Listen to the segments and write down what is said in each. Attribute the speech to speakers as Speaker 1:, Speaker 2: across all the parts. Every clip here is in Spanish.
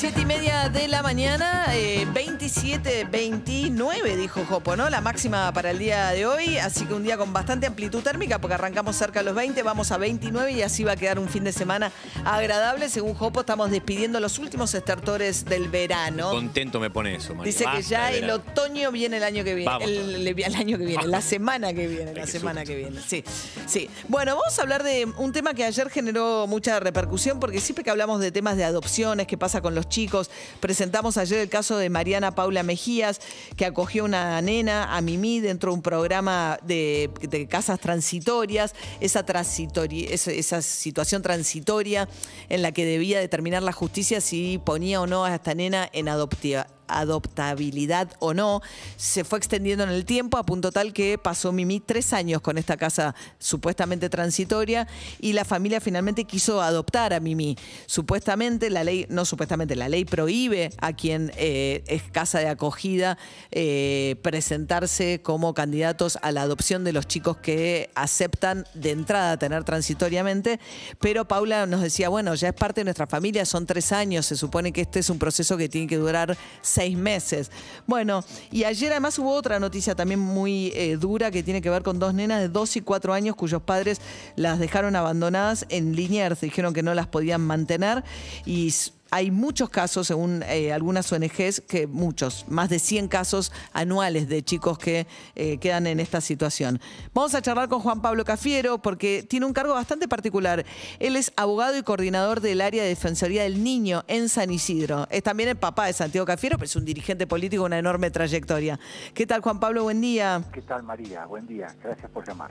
Speaker 1: Siete y media de la mañana, eh, 27, 29, dijo Jopo, ¿no? La máxima para el día de hoy, así que un día con bastante amplitud térmica, porque arrancamos cerca de los 20, vamos a 29 y así va a quedar un fin de semana agradable. Según Jopo, estamos despidiendo los últimos estertores del verano.
Speaker 2: Contento me pone eso, María.
Speaker 1: Dice que ya el otoño viene el año que viene.
Speaker 2: Vamos
Speaker 1: El, el- año que viene, la semana que viene, la semana que viene. Sí, sí. Bueno, vamos a hablar de un tema que ayer generó mucha repercusión, porque siempre que hablamos de temas de adopciones, qué pasa con los chicos, presentamos ayer el caso de Mariana Paula Mejías, que acogió una nena a Mimi dentro de un programa de, casas transitorias, esa, transitori- esa, esa situación transitoria en la que debía determinar la justicia si ponía o no a esta nena en adoptiva adoptabilidad o no, se fue extendiendo en el tiempo a punto tal que pasó Mimi tres años con esta casa supuestamente transitoria y la familia finalmente quiso adoptar a Mimi. Supuestamente la ley, no supuestamente, la ley prohíbe a quien eh, es casa de acogida eh, presentarse como candidatos a la adopción de los chicos que aceptan de entrada tener transitoriamente, pero Paula nos decía, bueno, ya es parte de nuestra familia, son tres años, se supone que este es un proceso que tiene que durar seis meses. Bueno, y ayer además hubo otra noticia también muy eh, dura que tiene que ver con dos nenas de dos y cuatro años cuyos padres las dejaron abandonadas en Liniers, dijeron que no las podían mantener y hay muchos casos, según eh, algunas ONGs, que muchos, más de 100 casos anuales de chicos que eh, quedan en esta situación. Vamos a charlar con Juan Pablo Cafiero porque tiene un cargo bastante particular. Él es abogado y coordinador del área de Defensoría del Niño en San Isidro. Es también el papá de Santiago Cafiero, pero es un dirigente político con una enorme trayectoria. ¿Qué tal, Juan Pablo? Buen día.
Speaker 3: ¿Qué tal María? Buen día, gracias por llamar.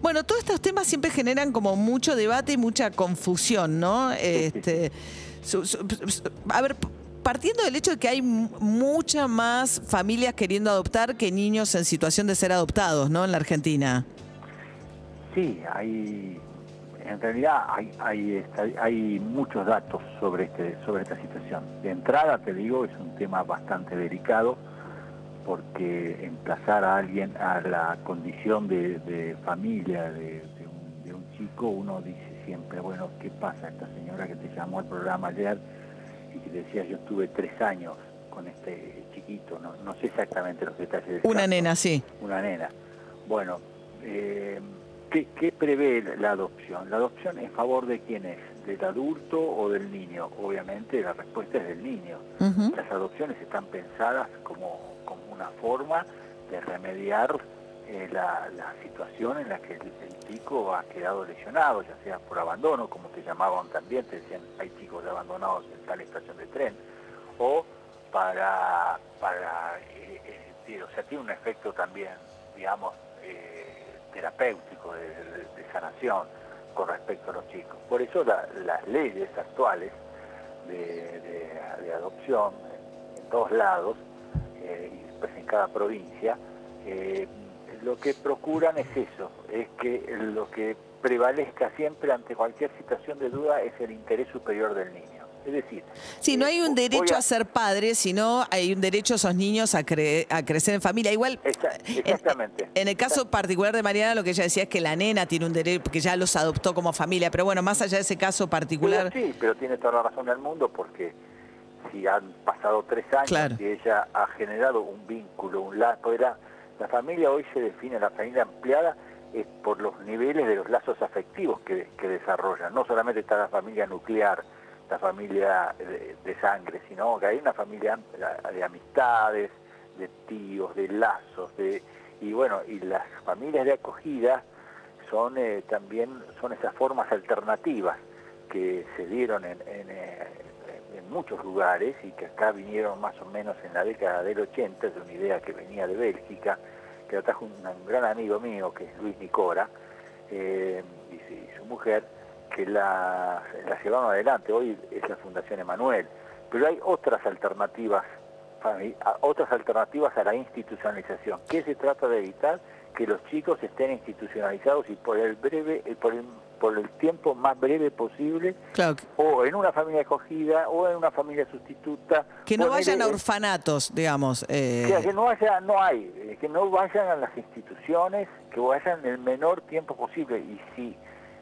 Speaker 1: Bueno, todos estos temas siempre generan como mucho debate y mucha confusión, ¿no? Este, su- a ver, partiendo del hecho de que hay muchas más familias queriendo adoptar que niños en situación de ser adoptados, ¿no? En la Argentina.
Speaker 3: Sí, hay, en realidad hay, hay, esta- hay muchos datos sobre, este, sobre esta situación. De entrada, te digo, es un tema bastante delicado porque emplazar a alguien a la condición de, familia de un, de un chico, uno dice siempre, bueno, ¿qué pasa? Esta señora que te llamó al programa ayer y que decía, yo estuve tres años con este chiquito, no, no sé exactamente los detalles. del
Speaker 1: Una
Speaker 3: caso.
Speaker 1: nena, sí.
Speaker 3: Una nena. Bueno, eh, ¿qué, qué prevé la adopción? La adopción en favor de quién es, del adulto o del niño. Obviamente la respuesta es del niño. Las adopciones están pensadas como, como una forma de remediar eh, la, situación en la que el, chico ha quedado lesionado, ya sea por abandono, como te llamaban también, te decían hay chicos abandonados en tal estación de tren, o para, para eh, eh, o sea, tiene un efecto también, digamos, eh, terapéutico, de, sanación con respecto a los chicos. Por eso la- las leyes actuales de, adopción en, todos lados, y pues en cada provincia, lo que procuran es eso, es que lo que prevalezca siempre ante cualquier situación de duda es el interés superior del niño. Es decir,
Speaker 1: Sí, no
Speaker 3: eh,
Speaker 1: hay un
Speaker 3: voy
Speaker 1: derecho
Speaker 3: a-
Speaker 1: a ser padre, sino hay un derecho a esos niños a, cre- a crecer en familia. Igual, en-
Speaker 3: exactamente.
Speaker 1: En el caso particular de Mariana, lo que ella decía es que la nena tiene un derecho, porque ya los adoptó como familia. Pero bueno, más allá de ese caso particular.
Speaker 3: Pero sí, pero tiene toda la razón del mundo porque si han pasado tres años
Speaker 1: Claro.
Speaker 3: y ella ha generado un vínculo, un lazo, era, la familia hoy se define, la familia ampliada es por los niveles de los lazos afectivos que, que desarrollan. No solamente está la familia nuclear, la familia de, sangre, sino que hay una familia de amistades, de tíos, de lazos, de y bueno, y las familias de acogida son eh, también son esas formas alternativas que se dieron en, eh, en muchos lugares y que acá vinieron más o menos en la década del 80, es una idea que venía de Bélgica, que trajo un, gran amigo mío que es Luis Nicora eh, y, y su mujer, que la, la llevaron adelante, hoy es la Fundación Emanuel, pero hay otras alternativas otras alternativas a la institucionalización. ¿Qué se trata de evitar? Que los chicos estén institucionalizados y por el breve, eh, por el, por el tiempo más breve posible,
Speaker 1: Claro,
Speaker 3: o en una familia acogida, o en una familia sustituta.
Speaker 1: que no vayan a orfanatos, digamos. eh,
Speaker 3: sea, que no haya, no hay, eh, que no vayan a las instituciones, que vayan el menor tiempo posible. Y si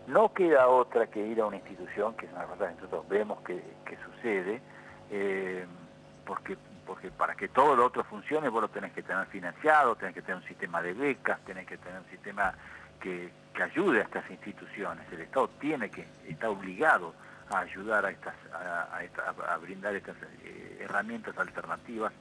Speaker 3: no queda otra que ir a una institución, que es una cosa que nosotros vemos que, que sucede, eh, porque porque para que todo lo otro funcione vos lo tenés que tener financiado, tenés que tener un sistema de becas, tenés que tener un sistema que, ayude a estas instituciones. El Estado tiene que, está obligado a ayudar a estas, a, brindar estas eh, herramientas alternativas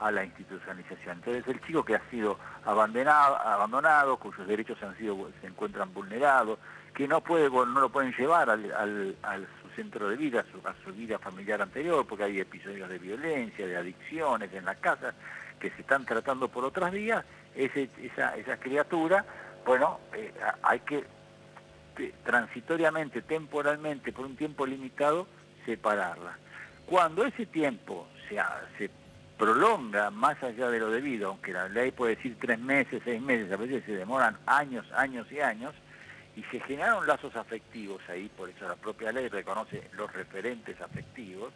Speaker 3: a la institucionalización. Entonces el chico que ha sido abandonado, abandonado cuyos derechos han sido, se encuentran vulnerados, que no puede, no lo pueden llevar al, su centro de vida, a su, vida familiar anterior, porque hay episodios de violencia, de adicciones en la casa, que se están tratando por otras vías, ese, esa, esa criatura, bueno, eh, hay que transitoriamente, temporalmente, por un tiempo limitado, separarla. Cuando ese tiempo se, se prolonga más allá de lo debido, aunque la ley puede decir tres meses, seis meses, a veces se demoran años, años y años, y se generaron lazos afectivos ahí, por eso la propia ley reconoce los referentes afectivos,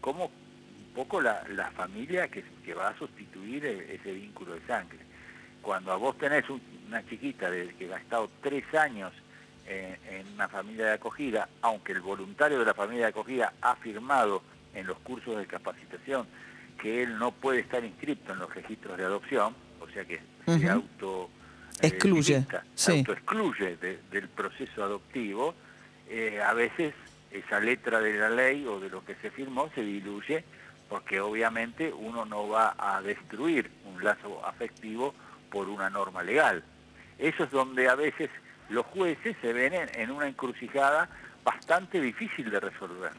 Speaker 3: como un poco la, familia que, va a sustituir e, ese vínculo de sangre. Cuando a vos tenés una chiquita de, que ha estado tres años en, en una familia de acogida, aunque el voluntario de la familia de acogida ha firmado en los cursos de capacitación que él no puede estar inscrito en los registros de adopción, o sea que se auto
Speaker 1: excluye,
Speaker 3: se autoexcluye del proceso adoptivo, eh, a veces esa letra de la ley o de lo que se firmó se diluye porque obviamente uno no va a destruir un lazo afectivo por una norma legal. Eso es donde a veces los jueces se ven en una encrucijada bastante difícil de resolver.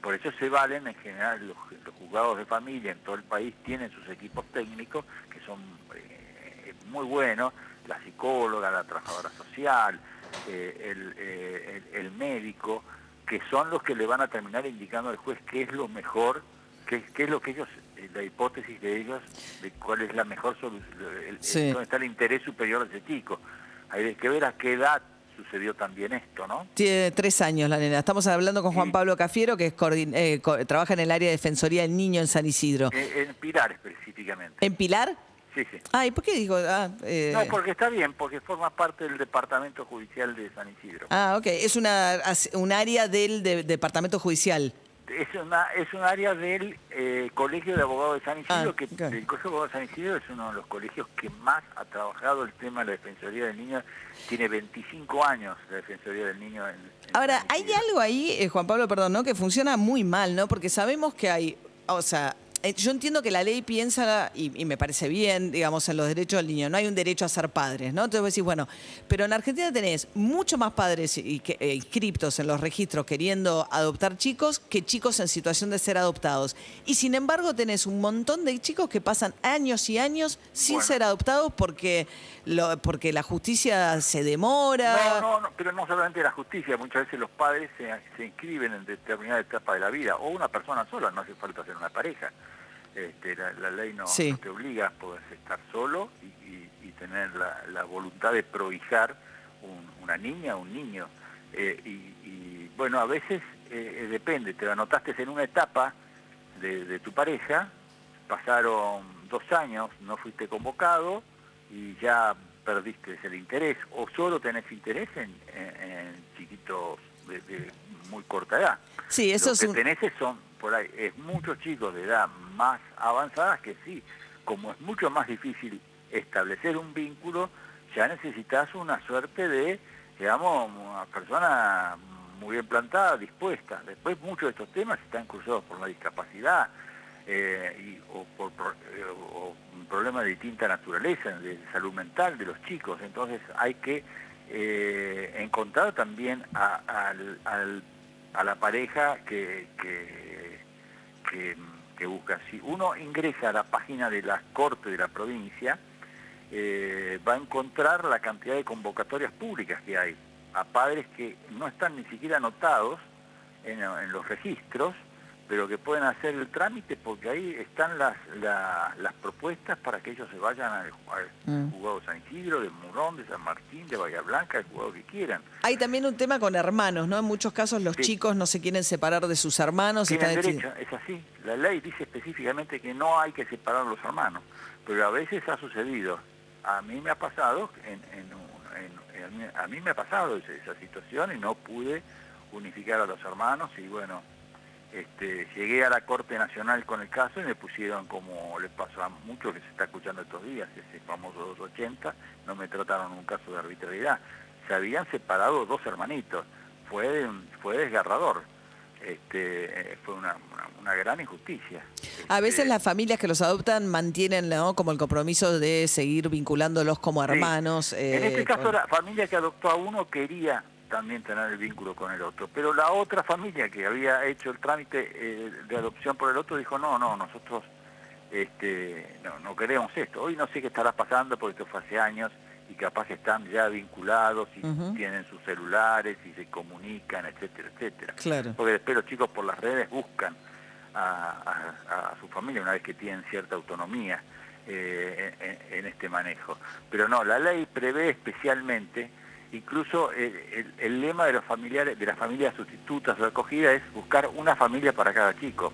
Speaker 3: Por eso se valen en general los, juzgados de familia en todo el país tienen sus equipos técnicos que son eh, muy buenos, la psicóloga, la trabajadora social, eh, eh, el, médico, que son los que le van a terminar indicando al juez qué es lo mejor, qué, es lo que ellos, la hipótesis de ellos, de cuál es la mejor solución, dónde está el interés superior de ese chico. Hay que ver a qué edad sucedió también esto, ¿no?
Speaker 1: Tiene tres años la nena. Estamos hablando con Juan Pablo Cafiero, que es eh, trabaja en el área de Defensoría del Niño en San Isidro.
Speaker 3: Eh, en Pilar específicamente.
Speaker 1: ¿En Pilar?
Speaker 3: Sí, sí.
Speaker 1: Ah, ¿y por qué digo? Ah,
Speaker 3: eh, No, porque está bien, porque forma parte del Departamento Judicial de San Isidro.
Speaker 1: Ah, ok. Es una, un área del Departamento Judicial
Speaker 3: es una es un área del eh, Colegio de Abogados de San Isidro, ah, que el Colegio de Abogados de San Isidro es uno de los colegios que más ha trabajado el tema de la Defensoría del Niño. Tiene 25 años la Defensoría del Niño.
Speaker 1: Ahora, hay algo ahí, eh, Juan Pablo, perdón, ¿no? que funciona muy mal, ¿no? Porque sabemos que hay, o sea, yo entiendo que la ley piensa, y, me parece bien, digamos, en los derechos del niño. No hay un derecho a ser padres, ¿no? Entonces vos decís, bueno, pero en Argentina tenés mucho más padres y, eh, inscriptos en los registros queriendo adoptar chicos que chicos en situación de ser adoptados. Y sin embargo tenés un montón de chicos que pasan años y años sin ser adoptados porque, lo, porque la justicia se demora.
Speaker 3: No, no, pero no solamente la justicia. Muchas veces los padres se, se inscriben en determinada etapa de la vida. O una persona sola, no hace falta ser una pareja. Este, la, ley no, te obliga a poder estar solo y, tener la, voluntad de prohijar una niña o un niño. Eh, y, bueno, a veces eh, eh, depende, te anotaste en una etapa de, tu pareja, pasaron dos años, no fuiste convocado y ya perdiste el interés, o solo tenés interés en, chiquitos de, muy corta edad.
Speaker 1: Sí, eso
Speaker 3: Lo que tenés son por ahí, es muchos chicos de edad más avanzadas que sí, como es mucho más difícil establecer un vínculo, ya necesitas una suerte de, digamos, una persona muy bien plantada, dispuesta. Después muchos de estos temas están cruzados por la discapacidad eh, o por eh, un problema de distinta naturaleza, de salud mental de los chicos. Entonces hay que eh, encontrar también a, la pareja que, busca. Si uno ingresa a la página de la Corte de la provincia, eh, va a encontrar la cantidad de convocatorias públicas que hay a padres que no están ni siquiera anotados en, los registros, pero que pueden hacer el trámite porque ahí están las, las propuestas para que ellos se vayan al, mm. jugado San Isidro, de Murón, de San Martín, de Bahía Blanca, el jugado que quieran.
Speaker 1: Hay también un tema con hermanos, ¿no? En muchos casos los chicos no se quieren separar de sus hermanos.
Speaker 3: Tienen derecho, es así. La ley dice específicamente que no hay que separar a los hermanos, pero a veces ha sucedido. A mí me ha pasado, en, a mí me ha pasado esa situación y no pude unificar a los hermanos y bueno, Este, llegué a la Corte Nacional con el caso y me pusieron, como le pasó a muchos que se está escuchando estos días, ese famoso 280, no me trataron un caso de arbitrariedad. Se habían separado dos hermanitos, fue, fue desgarrador. Este, fue una, gran injusticia.
Speaker 1: A veces este, las familias que los adoptan mantienen ¿no? como el compromiso de seguir vinculándolos como hermanos.
Speaker 3: en este eh, caso la familia que adoptó a uno quería también tener el vínculo con el otro. Pero la otra familia que había hecho el trámite eh, de adopción por el otro dijo, no, no, nosotros este, no, queremos esto. Hoy no sé qué estará pasando porque esto fue hace años y capaz están ya vinculados y tienen sus celulares y se comunican, etcétera, etcétera.
Speaker 1: Claro.
Speaker 3: Porque después los chicos por las redes buscan a, su familia una vez que tienen cierta autonomía eh, en este manejo. Pero no, la ley prevé especialmente Incluso eh, el, lema de los familiares, de las familias sustitutas o acogida es buscar una familia para cada chico.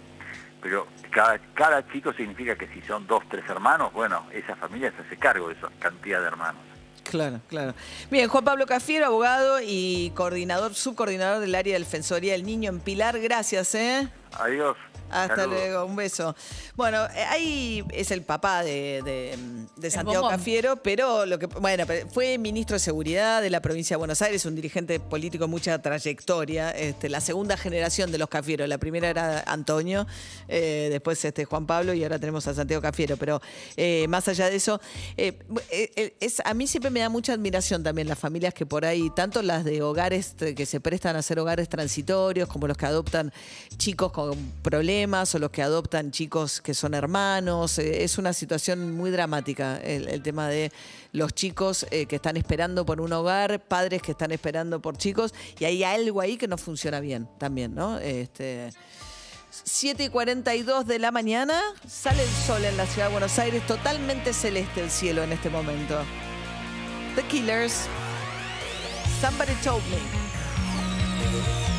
Speaker 3: Pero cada, cada chico significa que si son dos, tres hermanos, bueno, esa familia se hace cargo de esa cantidad de hermanos.
Speaker 1: Claro, claro. Bien, Juan Pablo Cafiero, abogado y coordinador, subcoordinador del área de defensoría del niño en Pilar. Gracias, ¿eh?
Speaker 3: Adiós.
Speaker 1: Hasta luego, un beso. Bueno, eh, ahí es el papá de, Santiago Cafiero, pero lo que bueno, fue ministro de Seguridad de la provincia de Buenos Aires, un dirigente político de mucha trayectoria, este, la segunda generación de los Cafiero, la primera era Antonio, eh, después este Juan Pablo y ahora tenemos a Santiago Cafiero, pero eh, más allá de eso, es, a mí siempre me da mucha admiración también las familias que por ahí, tanto las de hogares que se prestan a ser hogares transitorios, como los que adoptan chicos con problemas, o los que adoptan chicos que son hermanos. Eh, es una situación muy dramática el, tema de los chicos eh, que están esperando por un hogar, padres que están esperando por chicos, y hay algo ahí que no funciona bien también, ¿no? Este, 7 y 42 de la mañana, sale el sol en la ciudad de Buenos Aires, totalmente celeste el cielo en este momento. The Killers, Somebody Told Me.